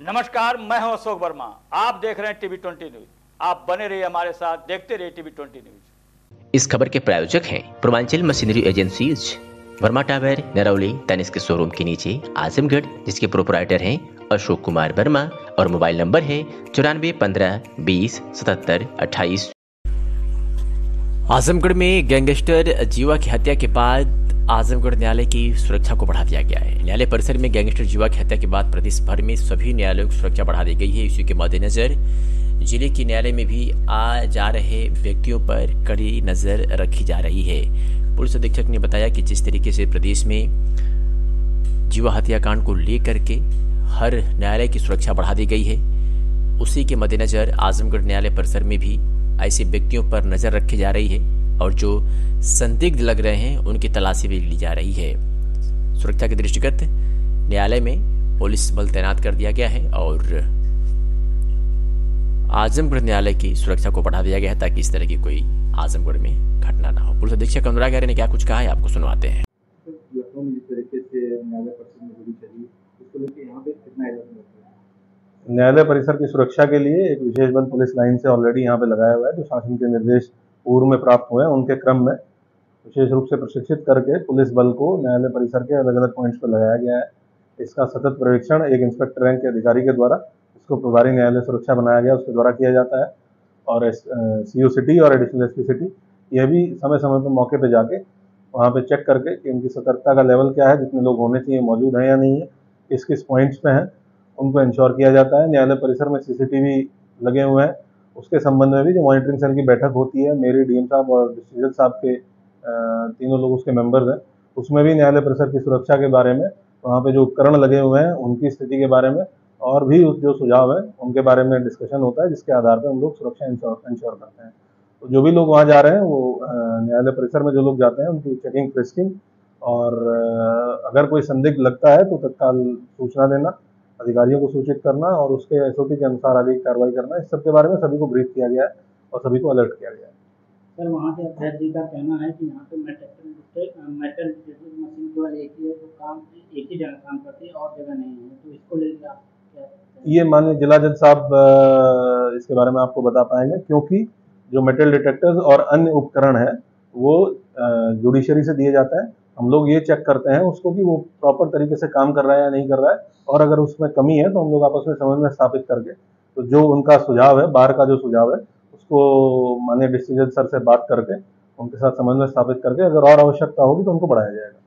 नमस्कार, मैं हूँ अशोक वर्मा। आप देख रहे हैं टीवी ट्वेंटी न्यूज़। आप बने रहिए हमारे साथ, देखते रहिए टीवी ट्वेंटी न्यूज़। इस खबर के प्रायोजक हैं Purvanchal machinery agency Verma tower Narauli Tanishq showroom के नीचे आजमगढ़, जिसके प्रोपराइटर हैं अशोक कुमार वर्मा, और मोबाइल नंबर है चौरानवे पंद्रह बीस सतहत्तर अट्ठाईस। आजमगढ़ में गैंगस्टर जीवा की हत्या के बाद आजमगढ़ न्यायालय की सुरक्षा को बढ़ा दिया गया है। न्यायालय परिसर में गैंगस्टर जीवा की हत्या के बाद प्रदेश भर में सभी न्यायालयों की सुरक्षा बढ़ा दी गई है। इसी के मद्देनजर ज़िले के न्यायालय में भी आ जा रहे व्यक्तियों पर कड़ी नज़र रखी जा रही है। पुलिस अधीक्षक ने बताया कि जिस तरीके से प्रदेश में जीवा हत्याकांड को लेकर के हर न्यायालय की सुरक्षा बढ़ा दी गई है, उसी के मद्देनजर आजमगढ़ न्यायालय परिसर में भी ऐसे व्यक्तियों पर नज़र रखी जा रही है और जो संदिग्ध लग रहे हैं, उनकी तलाशी भी ली जा रही है। सुरक्षा के दृष्टिगत न्यायालय में पुलिस बल तैनात कर दिया गया है और आजमगढ़ न्यायालय की सुरक्षा को बढ़ा दिया गया है ताकि इस तरह की कोई आजमगढ़ में घटना ना हो। पुलिस अधीक्षक अनुराग ने क्या कुछ कहा है, आपको सुनवाते हैं। लखनऊ में जिस तरीके से न्यायालय में चली उसको लेकर यहाँ पे कितना न्यायालय परिसर की सुरक्षा के लिए एक विशेष बल पुलिस लाइन से ऑलरेडी यहाँ पे लगाया हुआ है, जो शासन के निर्देश पूर्व में प्राप्त हुए हैं, उनके क्रम में विशेष रूप से प्रशिक्षित करके पुलिस बल को न्यायालय परिसर के अलग अलग पॉइंट्स पर लगाया गया है। इसका सतत प्रवेक्षण एक इंस्पेक्टर रैंक के अधिकारी के द्वारा, इसको प्रभारी न्यायालय सुरक्षा बनाया गया, उसके द्वारा किया जाता है। और सी सिटी और एडिशनल एसपी सिटी यह भी समय समय पर मौके पर जाके वहाँ पर चेक करके कि इनकी सतर्कता का लेवल क्या है, जितने लोग होने चाहिए, मौजूद हैं या नहीं है किस किस पॉइंट्स पे हैं। उनको इंश्योर किया जाता है। न्यायालय परिसर में सीसीटीवी लगे हुए हैं। उसके संबंध में भी जो मॉनिटरिंग सेल की बैठक होती है, मेरी डीएम साहब और डिस्ट्रिक्ट साहब के तीनों लोग उसके मेंबर्स हैं। उसमें भी न्यायालय परिसर की सुरक्षा के बारे में, वहाँ पे जो उपकरण लगे हुए हैं, उनकी स्थिति के बारे में और भी जो सुझाव है, उनके बारे में डिस्कशन होता है, जिसके आधार पर हम लोग सुरक्षा इंश्योर करते हैं। तो जो भी लोग वहाँ जा रहे हैं, वो न्यायालय परिसर में जो लोग जाते हैं, उनकी चेकिंग फ्रिस्किंग और अगर कोई संदिग्ध लगता है तो तत्काल सूचना देना। अधिकारियों को सूचित करना और उसके एसओपी के अनुसार आगे कार्रवाई करना इस सब के बारे में सभी को ब्रीफ किया गया है और सभी को अलर्ट किया गया है। सर वहाँ के अध्यक्ष जी का कहना है कि यहाँ पे मेटल मेटल मशीन केवल एक ही है काम एक ही जगह काम करती है और जगह नहीं है। तो इसको लेकर आप ये माननीय जिला जज साहब इसके बारे में आपको बता पाएँगे क्योंकि जो मेटल डिटेक्टर्स और अन्य उपकरण है वो जुडिशरी से दिए जाते हैं। हम लोग ये चेक करते हैं उसको कि वो प्रॉपर तरीके से काम कर रहा है या नहीं कर रहा है। और अगर उसमें कमी है तो हम लोग आपस में समझ में स्थापित करके तो जो उनका सुझाव है, बाहर का जो सुझाव है, उसको माननीय डिस्ट्रिक्ट सर से बात करके, उनके साथ समन्वय स्थापित करके, अगर और आवश्यकता होगी तो उनको बढ़ाया जाएगा।